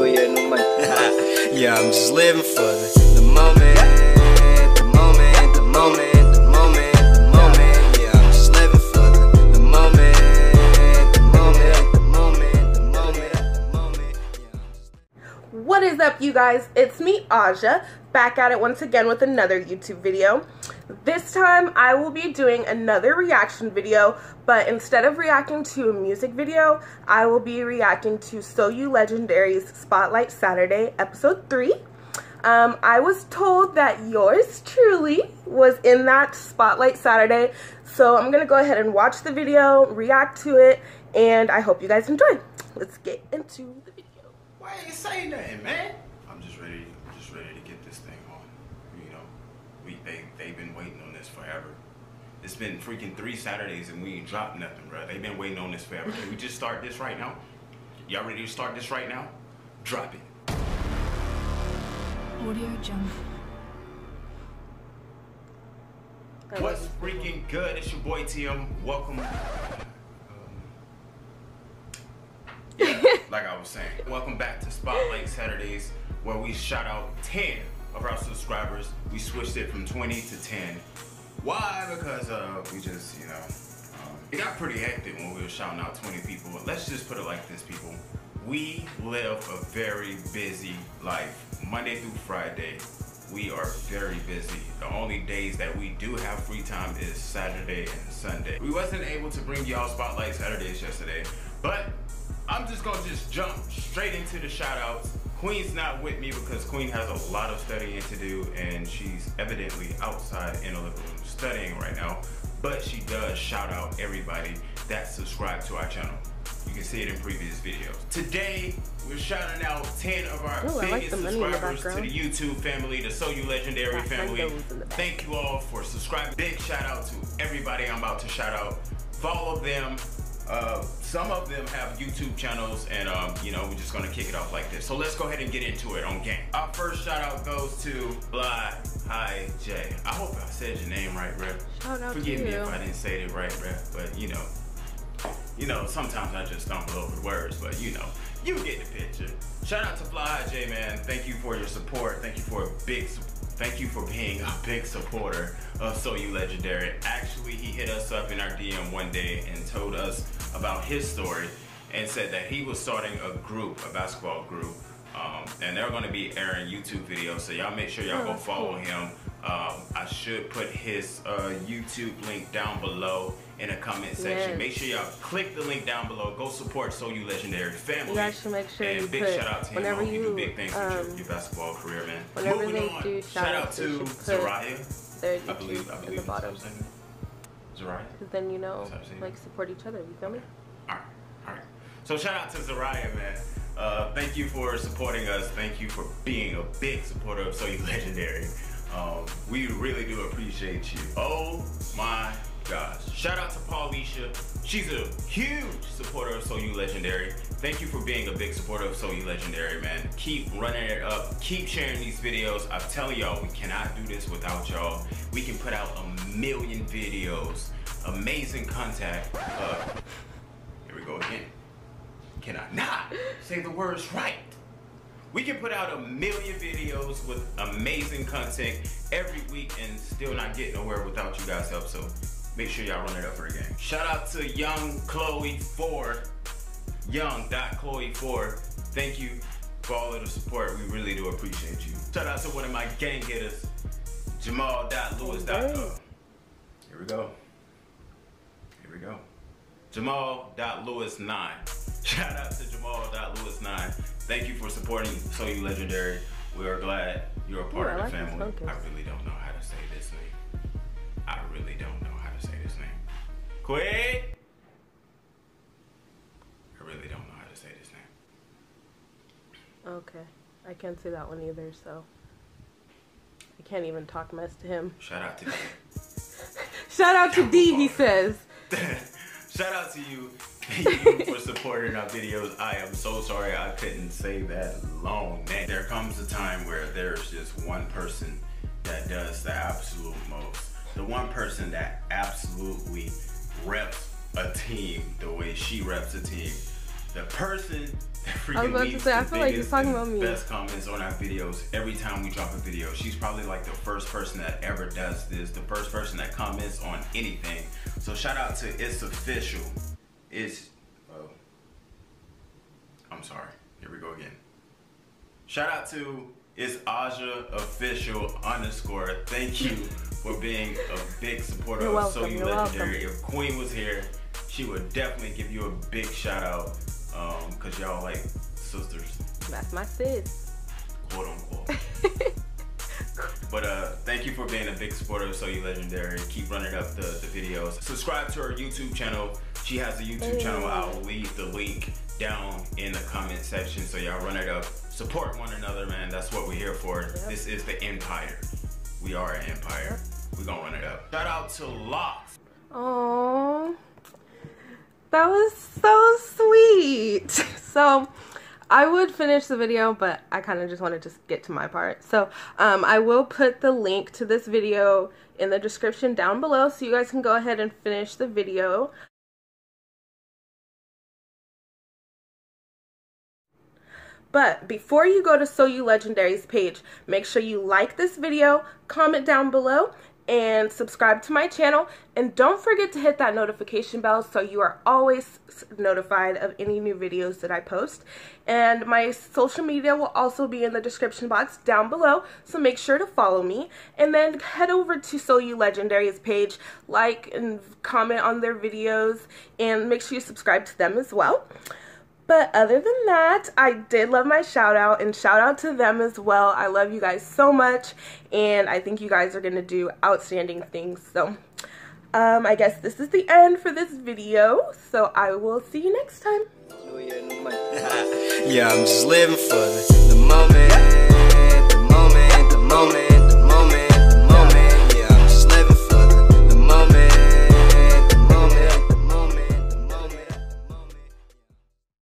new year, new month. yeah, I'm just living for the, the moment, the moment, the moment, the moment, the moment. Yeah, I'm just living for the, the moment, the moment, the moment, the moment, the moment. Yeah, I'm just What is up, you guys? It's me, Aja, back at it once again with another YouTube video. This time, I will be doing another reaction video, but instead of reacting to a music video, I will be reacting to So You Legendary's Spotlight Saturday, Episode 3. Um, I was told that yours truly was in that Spotlight Saturday, so I'm going to go ahead and watch the video, react to it, and I hope you guys enjoy. Let's get into the video. Why you say nothing, man? I'm just ready. I'm just ready to get this thing we they they've been waiting on this forever. It's been freaking three Saturdays and we ain't dropped nothing, bro. They've been waiting on this forever. Can we just start this right now? Y'all ready to start this right now? Drop it. Audio Jungle. What's freaking good? It's your boy TM. Welcome. Um, yeah, like I was saying, welcome back to Spotlight Saturdays, where we shout out 10 of our subscribers. We switched it from 20 to 10. Why? Because uh, we just, you know, um, it got pretty hectic when we were shouting out 20 people. Let's just put it like this, people. We live a very busy life. Monday through Friday, we are very busy. The only days that we do have free time is Saturday and Sunday. We wasn't able to bring y'all Spotlight Saturdays yesterday, but I'm just gonna just jump straight into the shout outs. Queen's not with me because Queen has a lot of studying to do and she's evidently outside in a living room studying right now. But she does shout out everybody that subscribed to our channel. You can see it in previous videos. Today, we're shouting out 10 of our Ooh, I like biggest the money in the subscribers to the. YouTube family, the So You Legendary Got family. windows in the back. Thank you all for subscribing. Big shout out to everybody I'm about to shout out. Follow them. Uh, some of them have YouTube channels, and um, you know we're just gonna kick it off like this. So let's go ahead and get into it on game. Our first shout out goes to Bly Hi J. I hope I said your name right, bruh. Shout out to Forgive me you. if I didn't say it right, bruh. But you know, you know, sometimes I just stumble over the words, but you know, you get the picture. Shout out to Fly J man. Thank you for your support. Thank you for a big su- thank you for being a big supporter of So You Legendary. Actually, he hit us up in our DM one day and told us about his story and said that he was starting a group, a basketball group. Um, and they're going to be airing YouTube videos, so y'all make sure y'all go Oh, follow him. Um, I should put his uh, YouTube link down below in the comment section. Yes. Make sure y'all click the link down below. Go support So You Legendary family. You guys should make sure and you big put- shout out to him. whenever I you, do big things with your, um, your basketball career, man. whenever Moving they on. do shout shout out to Zariah. Their I believe I believe the bottom. that's her name. Zariah. Because then you know, That's what I'm saying. like support each other. You feel me? Alright, alright. So shout out to Zariah, man. Uh, thank you for supporting us. Thank you for being a big supporter of So You Legendary. Um, we really do appreciate you. Oh my. Shout out to Paulisha. She's a huge supporter of So You Legendary. Thank you for being a big supporter of So You Legendary, man. Keep running it up. Keep sharing these videos. I'm telling y'all, we cannot do this without y'all. We can put out a million videos. Amazing contact. Uh, here we go again. Can I not say the words right? We can put out a million videos with amazing content every week and still not get nowhere without you guys' help. So make sure y'all run it up for the game. Shout out to Young Chloe Ford. Young.Chloe Ford. Thank you for all of the support. We really do appreciate you. Shout out to one of my gang hitters, Jamal.Lewis. Okay. Here we go. Here we go. Jamal.Lewis9. Shout out to Jamal.Lewis9. Thank you for supporting So You Legendary. We are glad you're a part Ooh, I of like the this family. I really don't know how to say this name. I really don't know how to say this name. I really don't know how to say this name. Okay. I can't say that one either, so I can't even talk mess to him. Shout out to you. Shout out to D, he says. Shout out to you. Thank you for supporting our videos. I am so sorry I couldn't say that long name. There comes a time where there's just one person that does the absolute most. The one person that absolutely reps a team the way she reps a team. the person that freaking I was about to say, I the feel like biggest talking about me. Best comments on our videos every time we drop a video. She's probably like the first person that ever does this, the first person that comments on anything. So shout out to It's Official. It's, oh, I'm sorry. Here we go again. Shout out to It's Aja Official underscore. Thank you for being a big supporter You're of welcome, So You Legendary. If Queen was here, she would definitely give you a big shout out. Um, cause y'all like sisters, That's my sis. quote unquote. But uh, thank you for being a big supporter of So You Legendary. Keep running up the, the videos. Subscribe to her YouTube channel. She has a YouTube Hey. channel. I'll leave the link down in the comment section so y'all run it up. Support one another, man. That's what we're here for. This is the empire. We are an empire. We're gonna run it up. Shout out to Locks. Oh, that was so sweet. So, I would finish the video, but I kind of just wanted to get to my part. So, um, I will put the link to this video in the description down below so you guys can go ahead and finish the video. But before you go to So You Legendary's page, make sure you like this video, comment down below, and subscribe to my channel. And don't forget to hit that notification bell so you are always notified of any new videos that I post. And my social media will also be in the description box down below, so make sure to follow me. And then head over to So You Legendary's page, like and comment on their videos, and make sure you subscribe to them as well. But other than that, I did love my shout out and shout out to them as well. I love you guys so much and I think you guys are going to do outstanding things. So, um, I guess this is the end for this video. So I will see you next time. yeah, I'm just living for the, the moment.